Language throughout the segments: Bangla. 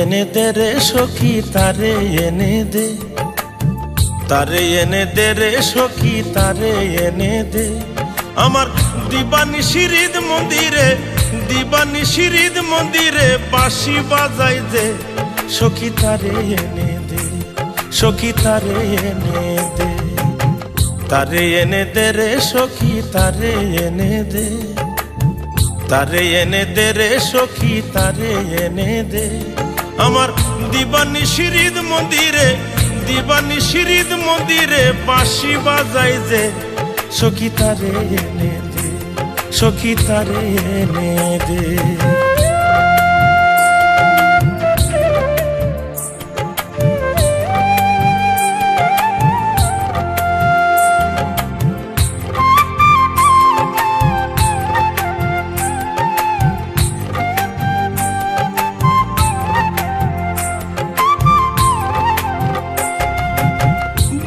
এনে দে রে সখী, তারে এনে দে। তারে এনে দে রে সখী, তারে এনে দে। আমার দিবানি শিরিদ মন্দিরে, দিবানি শিরিদ মন্দিরে বাঁশি বাজাই দে। সখী, তারে এনে দে, সখী, তারে এনে দে। তারে এনে দে রে সখী, তারে এনে দে। তারে এনে দে রে সখী, তারে এনে দে। আমার দিবানি শিরিদ মন্দিরে, দিবানি শিরিদ মন্দিরে বাঁশি বাজাই যে। সখী তারে এনে দে, সখী তারে এনে দে।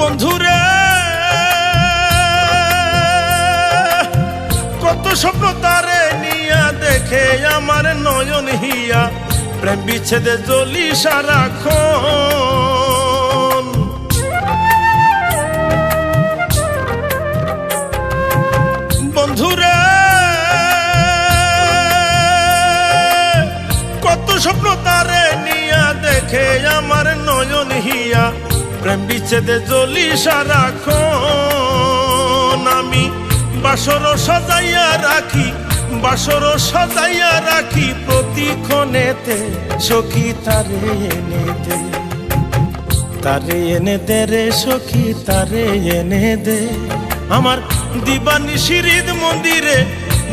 বন্ধুরে। কত স্বপ্ন তারে নিয়া দেখে আমার নয়ন হিয়া। প্রেম বিচ্ছেদে জলি সারাক্ষণ। বন্ধুরে, কত স্বপ্ন তারে নিয়া দেখে আমার নয়ন হিয়া। প্রেম বিচ্ছেদে জলি সারাক্ষণ। আমি বাসর সাজাইয়া রাখি, বাসর সাজাইয়া রাখি প্রতিক্ষণেতে সখী তারে এনে দে, তারে এনে দে রে সখী, তারে এনে দে। আমার দিবানি শিরিদ মন্দিরে,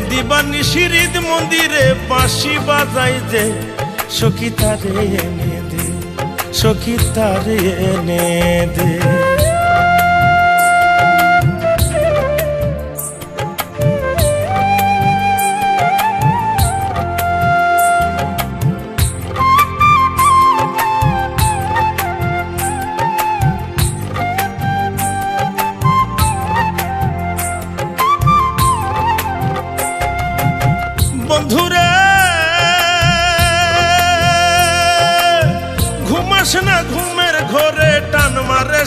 দিবানি শিরিদ মন্দিরে বাঁশি বাজাই যে সখী তারে এনে দে। සොකිතරය නේදේ?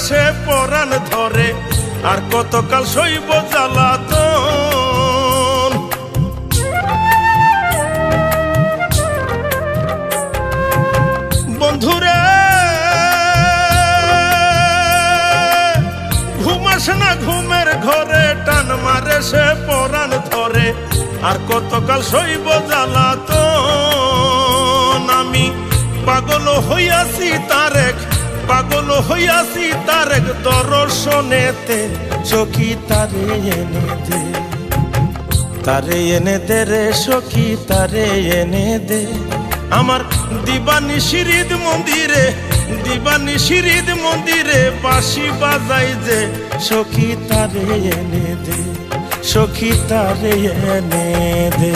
সে পরাণ ধরে, আর কতকাল শৈব জ্বালাতন। বন্ধুরে ঘুমাস না ঘুমের ঘরে, টান মারে সে পরাণ ধরে, আর কতকাল শৈব জ্বালাত আমি পাগল হইয়াছি তারেক পাগল হইয়াছি তারেক দর্শনেতে চকি তারে এনে দে। তারে এনে দে রে সখী, তারে এনে দে। আমার দিবানি শিরিদ মন্দিরে, দিবানি শিরিদ মন্দিরে বাঁশি বাজাই যে, সখী তারে এনে দে, সখী তারে এনে দে।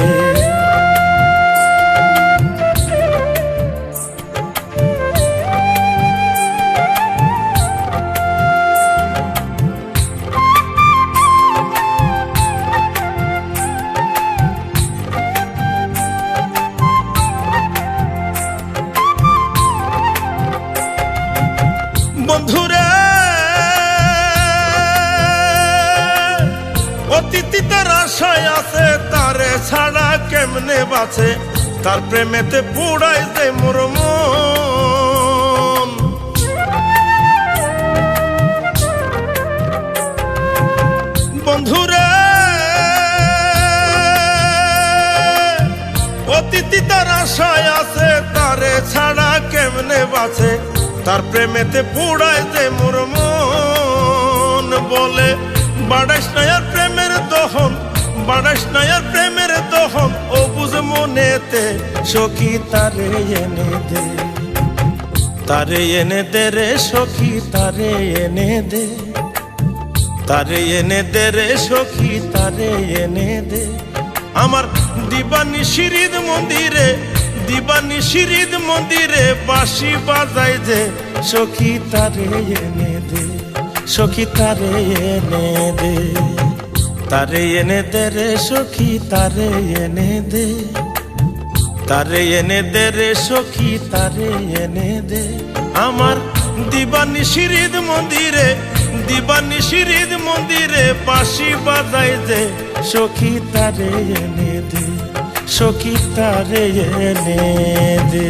অতিথি তার আশায় আছে, তারে ছাড়া কেমনে বাঁচে? তার প্রেমেতে পুড়াই যে মোর মন। বন্ধুরে অতিথি তার আশায় আছে, তারে ছাড়া কেমনে বাঁচে? তার প্রেমেতে পুড়ায় যে বাড়াইস নায়ার প্রেমের দহন। ও বুঝ মনেতে সখী তারে এনে দে। তারে এনে দে রে সখী, তারে এনে দে। তারে এনে দে রে সখী, তারে এনে দে। আমার দিবানি শিরিদ মন্দিরে, দিবানি শিরিদ মন্দিরে বাঁশি বাজাই যে সখী তারে এনে দে, সখী তারে এনে দে। তারে এনে দে রে সখী, তারে এনে দে। তারে এনে দে রে সখী, তারে এনে দে। আমার দিবানি শিরিদ মন্দিরে, দিবানি শিরিদ মন্দিরে বাঁশি বাজাই দে। সখী তারে এনে দে, সখী তারে এনে দে।